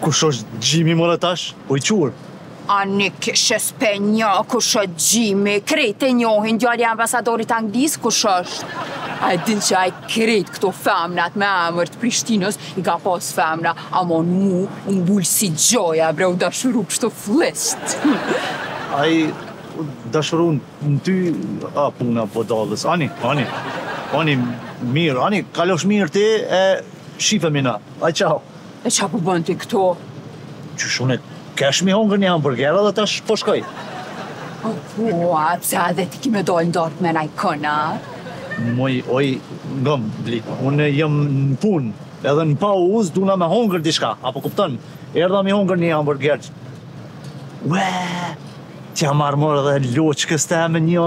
Kush është Gjimi more tash? Po i qorr. A, nji kishe s'pe njeh kush është Gjimi, krejt e njohin, djali i ambasadorit t'Anglisë kush është. A e din që ai krejt këto femnat me emër të Prishtinës, i ka pas femna, ama në mu, u mbullë si gjoja, bre, u dashuru kështu flist. Ai dashuru në ty, a puna po dalësh, ani, ani, ani, mirë, ani, kalosh mirë ti, e shihemi na, ajt çau. E ça po bën ti këtu? Qysh unë, kesh mi hongër një hamburger edhe tash po shkoj. O, po, e pse edhe ti ki me dojnë dorët me naj këna? Moj, oj, ngom, Blik, unë jam në punë, edhe në pauzë duna me hongër diçka, a po kupton, erdha mi hongër një hamburger. Ue, t'ja marr more edhe loçkës teme një,